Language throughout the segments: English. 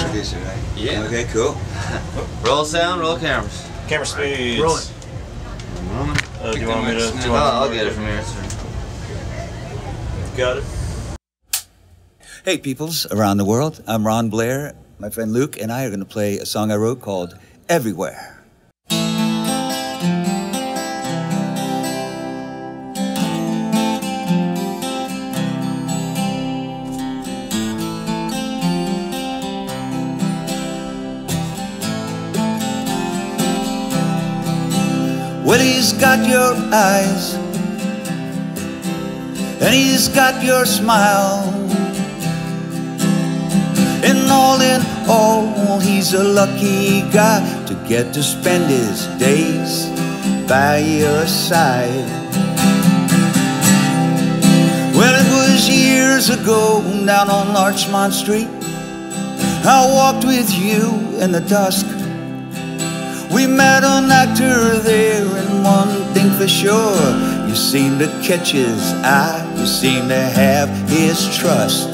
introduce it, right? Yeah. Okay, cool. Roll sound, roll cameras. Camera speeds. Roll it. Uh, do you want me to? Do you Oh, I'll get it from here. sir. Got it. Hey, peoples around the world. I'm Ron Blair. My friend Luke and I are going to play a song I wrote called Everywhere. Well, he's got your eyes, and he's got your smile. And all in all, he's a lucky guy to get to spend his days by your side. Well, it was years ago down on Larchmont Street. I walked with you in the dusk. We met an actor there, one thing for sure, you seem to catch his eye, you seem to have his trust.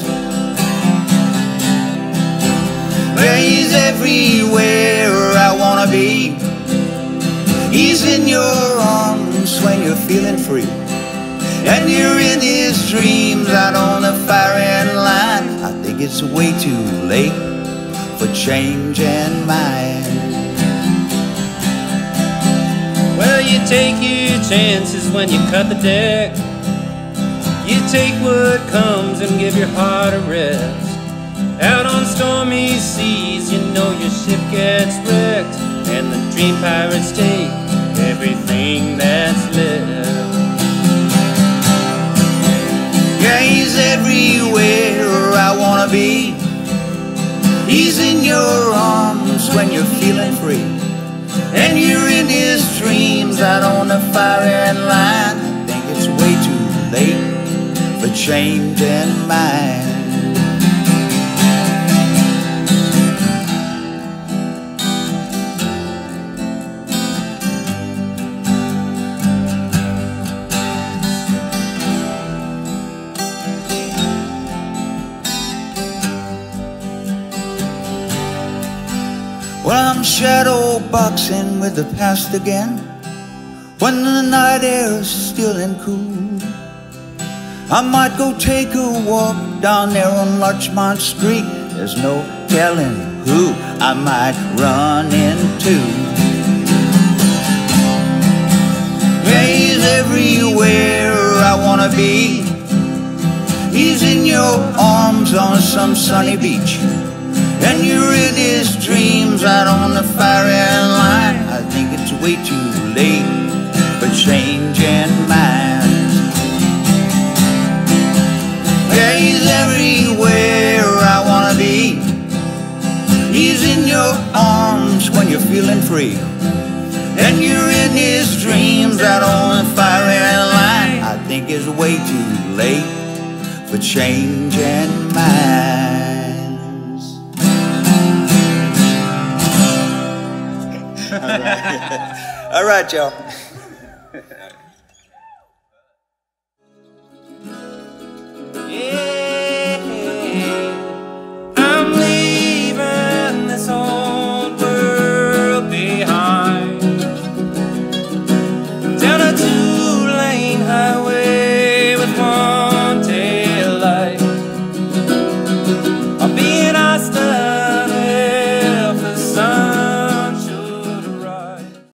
Yeah, he's everywhere I wanna be. He's in your arms when you're feeling free. And you're in his dreams out on the firing line. I think it's way too late for changing mine. Well, you take your chances when you cut the deck. You take what comes and give your heart a rest. Out on stormy seas, you know your ship gets wrecked, and the dream pirates take everything that's left. Yeah, he's everywhere I wanna be. He's in your arms when you're feeling free. And his dreams out on the firing line. Think it's way too late for changing mine. Well, I'm shadow boxing with the past again. When the night air is still and cool, I might go take a walk down there on Larchmont Street. There's no telling who I might run into. He's everywhere I wanna be. He's in your arms on some sunny beach. And you're in his dreams out on the firing line. I think it's way too feeling free. And you're in his dreams out on the firing line. I think it's way too late for changing minds. All right, y'all.